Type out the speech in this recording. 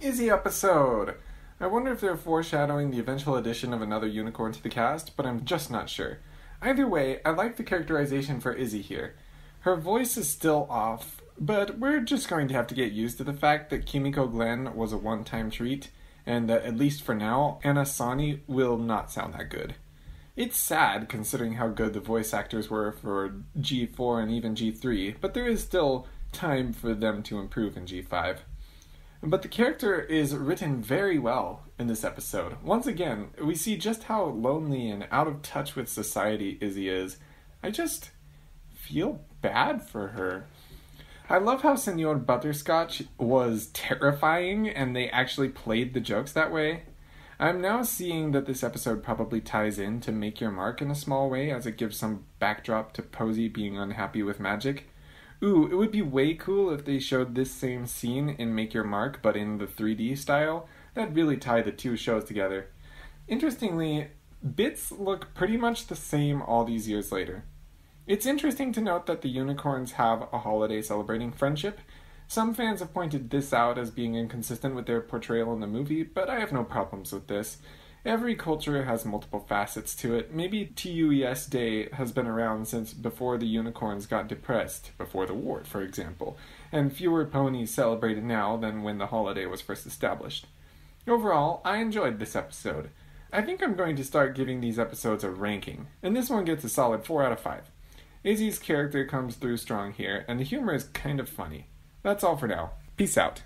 Izzy episode! I wonder if they're foreshadowing the eventual addition of another unicorn to the cast, but I'm just not sure. Either way, I like the characterization for Izzy here. Her voice is still off, but we're just going to have to get used to the fact that Kimiko Glenn was a one time treat, and that at least for now, Anna Sani will not sound that good. It's sad considering how good the voice actors were for G4 and even G3, but there is still time for them to improve in G5. But the character is written very well in this episode. Once again, we see just how lonely and out of touch with society Izzy is. I just feel bad for her. I love how Senor Butterscotch was terrifying and they actually played the jokes that way. I'm now seeing that this episode probably ties in to Make Your Mark in a small way as it gives some backdrop to Posey being unhappy with magic. Ooh, it would be way cool if they showed this same scene in Make Your Mark but in the 3D style. That'd really tie the two shows together. Interestingly, bits look pretty much the same all these years later. It's interesting to note that the unicorns have a holiday celebrating friendship, some fans have pointed this out as being inconsistent with their portrayal in the movie, but I have no problems with this. Every culture has multiple facets to it. Maybe TUES Day has been around since before the unicorns got depressed, before the war, for example, and fewer ponies celebrated now than when the holiday was first established. Overall, I enjoyed this episode. I think I'm going to start giving these episodes a ranking, and this one gets a solid 4 out of 5. Izzy's character comes through strong here, and the humor is kind of funny. That's all for now. Peace out.